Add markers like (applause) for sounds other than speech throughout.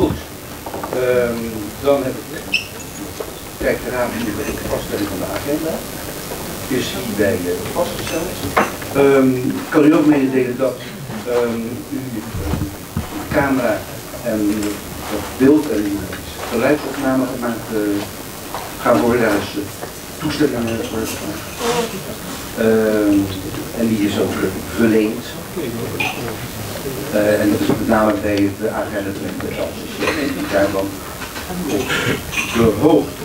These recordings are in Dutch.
Goed. Ehm, dan heb ik. Kijk, de raad nu de vaststelling van de agenda. Is hierbij uh, vastgesteld. Ehm, ik kan u ook mededelen dat ehm, u uh, camera en dat beeld en geluidsopname gemaakt uh, gaan worden. Daar is toestemming voor uh, en die is ook verleend. Uh, en dat is met name bij de agenda met de hoogte.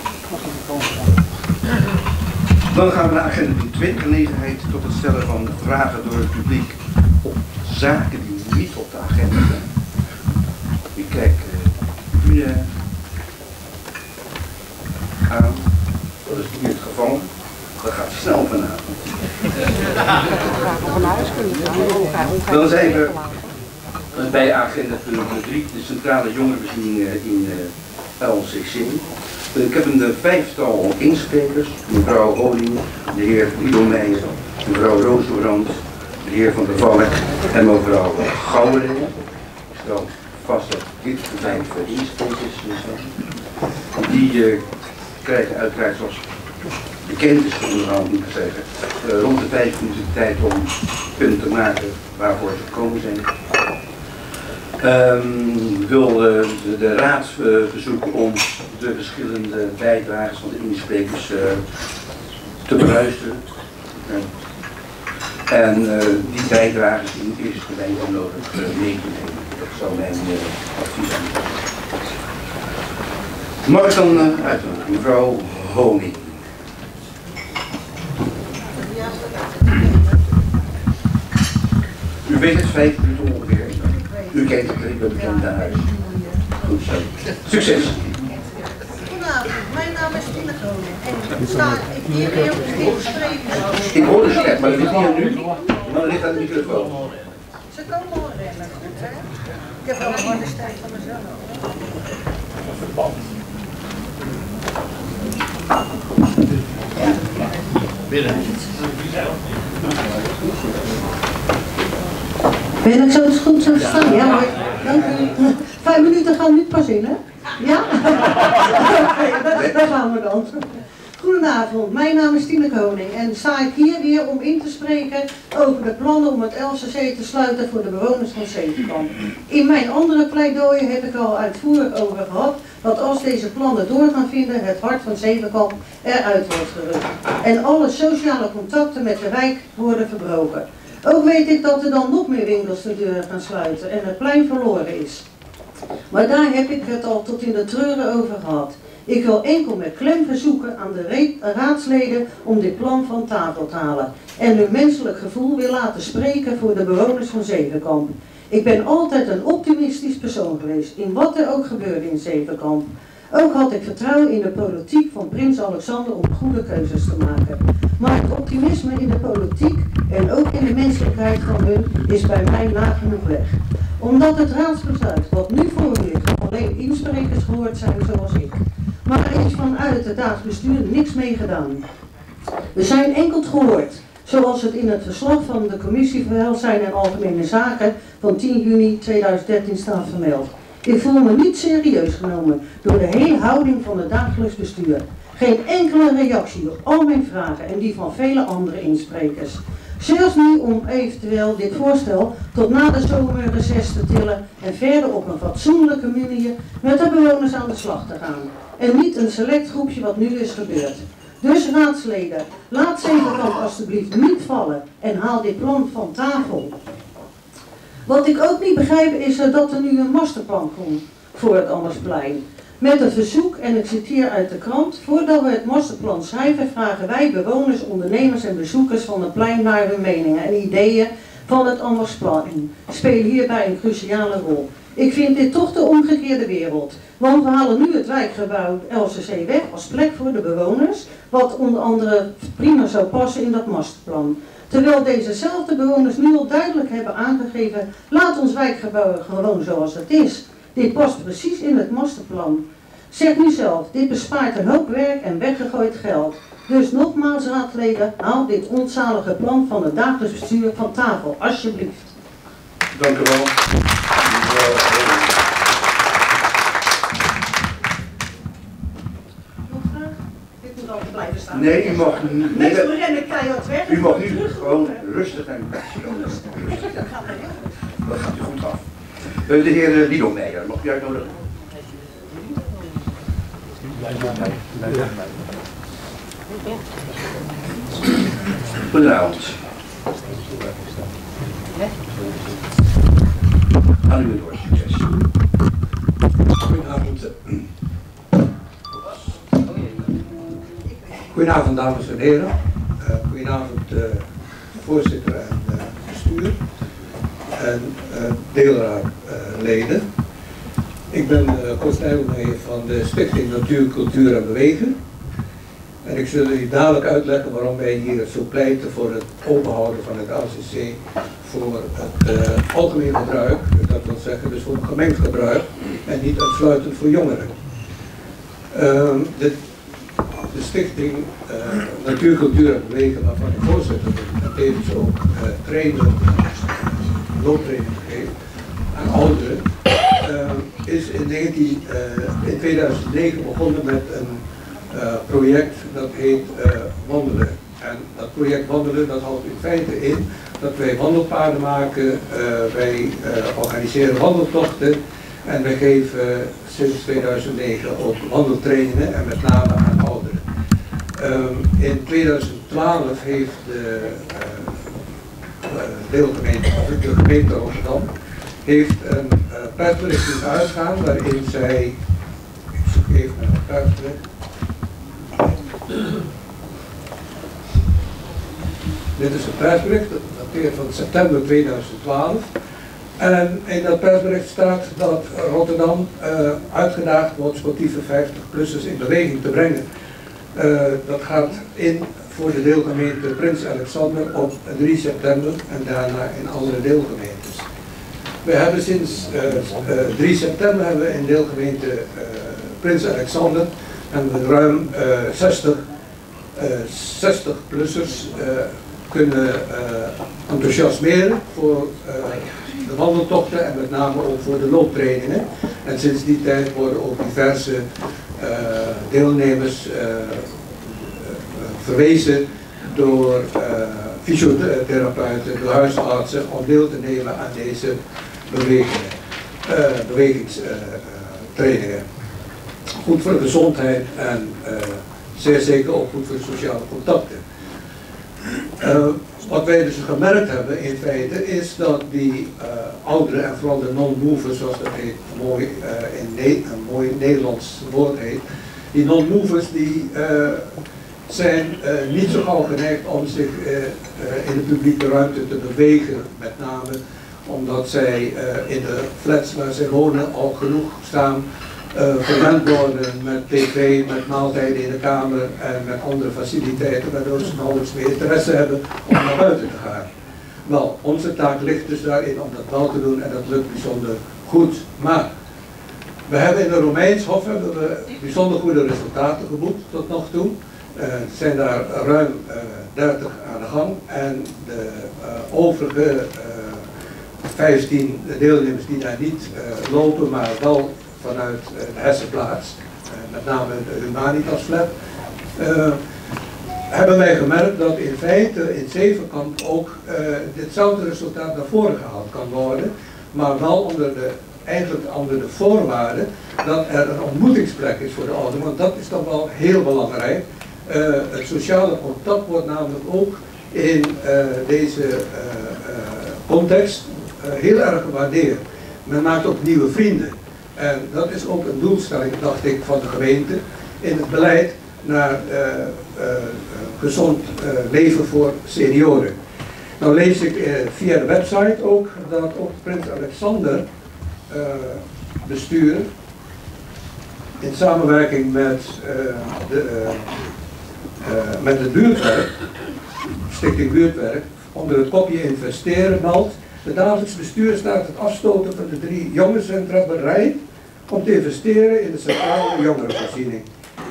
Dan gaan we naar agenda punt 2, gelegenheid tot het stellen van vragen door het publiek op zaken die niet op de agenda zijn. Ik kijk uh, u uh, aan. Dat is niet het geval. Dat gaat snel vanavond. Dan zijn we bij agenda punt 3, de centrale jongerenvoorzieningen in uh, LCC. Ik heb een vijftal insprekers, mevrouw Oling, de heer Guido Meijer, mevrouw Rozenbrand, de heer Van der Valk en mevrouw Gouweren. Ik stel vast dat dit de vijf insprekers zijn. Die uh, krijgen uiteraard zoals bekend is onderhand moet ik zeggen, uh, rond de vijf minuten tijd om punten te maken waarvoor ze gekomen zijn. Um, wil uh, de, de, raad uh, verzoeken om de verschillende bijdragers van de insprekers te beluisteren. en die bijdragers in de eerste termijn onnodig mee te nemen. Dat zou mijn advies zijn. Mag ik uitnodigen, mevrouw Honing. Het vijf minuten ongeveer. U kent het, ik ben bekend naar huis. Goed zo. Succes. Goedenavond, mijn naam is Groningen en sta ik hier weer op de. Ik hoor de slecht, maar dat ligt niet aan u, maar dat ligt aan de microfoon. Ze komen al rennen, goed hè? Ik heb wel een harde stijl van mezelf. Binnen. Ben ik zo goed zo staan? Ja, hoor. Dank u. Vijf minuten gaan nu pas in, hè? Ja? Oké, (laughs) daar gaan we dan. Goedenavond, mijn naam is Tine Koning en sta ik hier weer om in te spreken over de plannen om het LCC te sluiten voor de bewoners van Zevenkamp. In mijn andere pleidooien heb ik al uitvoerig over gehad dat als deze plannen door gaan vinden, het hart van Zevenkamp eruit wordt gerukt. En alle sociale contacten met de wijk worden verbroken. Ook weet ik dat er dan nog meer winkels de deur gaan sluiten en het plein verloren is. Maar daar heb ik het al tot in de treuren over gehad. Ik wil enkel met klem verzoeken aan de raadsleden om dit plan van tafel te halen. En hun menselijk gevoel weer laten spreken voor de bewoners van Zevenkamp. Ik ben altijd een optimistisch persoon geweest, in wat er ook gebeurde in Zevenkamp. Ook had ik vertrouwen in de politiek van prins Alexander om goede keuzes te maken. Maar het optimisme in de politiek en ook in de menselijkheid van hun is bij mij nagenoeg weg. Omdat het raadsbesluit wat nu voor alleen insprekers gehoord zijn zoals ik. Maar er is vanuit het raadsbestuur niks mee gedaan. We zijn enkel gehoord, zoals het in het verslag van de Commissie voor Welzijn en Algemene Zaken van 10 juni 2013 staat vermeld. Ik voel me niet serieus genomen door de hele houding van het dagelijks bestuur. Geen enkele reactie op al mijn vragen en die van vele andere insprekers. Zelfs niet om eventueel dit voorstel tot na de zomerreces te tillen en verder op een fatsoenlijke manier met de bewoners aan de slag te gaan. En niet een select groepje wat nu is gebeurd. Dus raadsleden, laat Zevenkamp alstublieft niet vallen en haal dit plan van tafel. Wat ik ook niet begrijp is dat er nu een masterplan komt voor het Andersplein. Met een verzoek, en ik citeer uit de krant, voordat we het masterplan schrijven vragen wij bewoners, ondernemers en bezoekers van het plein naar hun meningen en ideeën van het Andersplein. Spelen hierbij een cruciale rol. Ik vind dit toch de omgekeerde wereld. Want we halen nu het wijkgebouw LCC weg als plek voor de bewoners, wat onder andere prima zou passen in dat masterplan. Terwijl dezezelfde bewoners nu al duidelijk hebben aangegeven, laat ons wijkgebouw gewoon zoals het is. Dit past precies in het masterplan. Zeg nu zelf, dit bespaart een hoop werk en weggegooid geld. Dus nogmaals raadleden, haal dit onzalige plan van het dagelijks bestuur van tafel, alsjeblieft. Dank u wel. Nee, u mag niet. Nee, rennen keihard weg. U mag nu gewoon rustig en rustig. Dat gaat u goed af. Uh, de heer Lido Meijer, mag u uitnodigen? Goedenavond. Aan u het woord, succes. Goedenavond. Goedenavond dames en heren. Uh, goedenavond uh, voorzitter en uh, bestuur en deelraadleden. Ik ben Kost Nijlmeijer van de Stichting Natuur, Cultuur en Bewegen. En ik zal u dadelijk uitleggen waarom wij hier zo pleiten voor het openhouden van het ACC voor het algemeen gebruik, dat wil zeggen dus voor gemengd gebruik en niet uitsluitend voor jongeren. Uh, de, de, stichting uh, Natuur, Cultuur en Bewegen, waarvan ik voorzitter ben, en tevens ook uh, trainer, looptraining aan ouderen, is in, 19, in 2009 begonnen met een project dat heet Wandelen. En dat project Wandelen, dat houdt in feite in dat wij wandelpaden maken, wij organiseren wandeltochten en we geven sinds 2009 ook wandeltrainingen en met name aan Um, in 2012 heeft de uh, deelgemeente, of de gemeente Rotterdam, heeft een uh, persbericht uitgaan waarin zij, ik zoek even naar het persbericht. Dit is een persbericht, dat dateert van september 2012. En in dat persbericht staat dat Rotterdam uh, uitgedaagd wordt sportieve 50-plussers in beweging te brengen. Uh, dat gaat in voor de deelgemeente Prins Alexander op 3 september en daarna in andere deelgemeentes. We hebben sinds uh, 3 september hebben we in deelgemeente Prins Alexander en ruim 60, 60-plussers kunnen enthousiasmeren voor de wandeltochten en met name ook voor de looptrainingen. En sinds die tijd worden ook diverse deelnemers uh, verwezen door fysiotherapeuten, door huisartsen om deel te nemen aan deze bewegingen, bewegingstrainingen. goed voor de gezondheid en zeer zeker ook goed voor de sociale contacten. Wat wij dus gemerkt hebben in feite is dat die ouderen en vooral de non-movers zoals dat heet, mooi, een mooi Nederlands woord heet, die non-movers die uh, zijn niet zo gauw geneigd om zich in de publieke ruimte te bewegen, met name omdat zij in de flats waar zij wonen al genoeg staan uh, verwend worden met tv, met maaltijden in de kamer en met andere faciliteiten, waardoor ze nauwelijks meer interesse hebben om naar buiten te gaan. Wel, onze taak ligt dus daarin om dat wel te doen en dat lukt bijzonder goed. Maar we hebben in de Romeins Hof hebben we bijzonder goede resultaten geboekt tot nog toe. Er zijn daar ruim uh, eh, 30 aan de gang en de uh, overige 15 deelnemers die daar niet lopen, maar wel vanuit de hersenplaats, eh, met name de Humanitas hebben wij gemerkt dat in feite in Zevenkamp ook ditzelfde resultaat naar voren gehaald kan worden, maar wel onder de, eigenlijk onder de voorwaarde dat er een ontmoetingsplek is voor de ouderen, want dat is dan wel heel belangrijk. Uh, het sociale contact wordt namelijk ook in deze context heel erg gewaardeerd. Men maakt ook nieuwe vrienden. En dat is ook een doelstelling, dacht ik, van de gemeente in het beleid naar gezond leven voor senioren. Nou lees ik via de website ook dat ook Prins Alexander bestuur in samenwerking met, de, met het buurtwerk, Stichting Buurtwerk, onder het kopje investeren meldt de dagelijks bestuur staat het afstoten van de drie jongerencentra bereid om te investeren in de centrale jongerenvoorziening.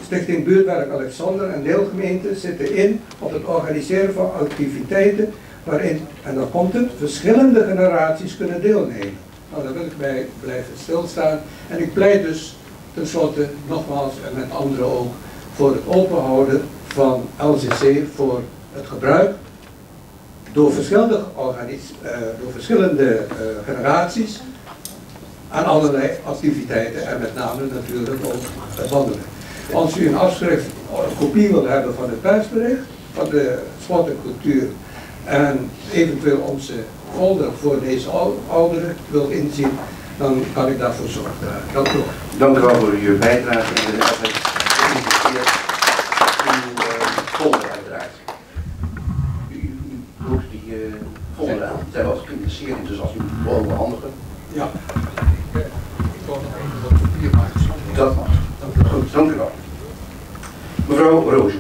Stichting Buurtwerk Alexander en deelgemeenten zitten in op het organiseren van activiteiten waarin, en dan komt het, verschillende generaties kunnen deelnemen. Nou, daar wil ik bij blijven stilstaan. En ik pleit dus tenslotte nogmaals en met anderen ook voor het openhouden van LCC voor het gebruik door verschillende, uh, door verschillende uh, generaties aan allerlei activiteiten en met name natuurlijk ook wandelen. Als u een afschrift, een kopie wil hebben van het persbericht, van de sport cultuur en eventueel onze older voor deze ouderen wil inzien, dan kan ik daarvoor zorgen. Eh, dank u wel. Dank u wel voor uw bijdrage en de uw eh, folder uiteraard. U moet die eh, folder aan. Zij was geïnteresseerd, dus als u het wil. Ja. Ik nog even wat. Dat mag. Dank u. Goed, dank u wel. Mevrouw Roos.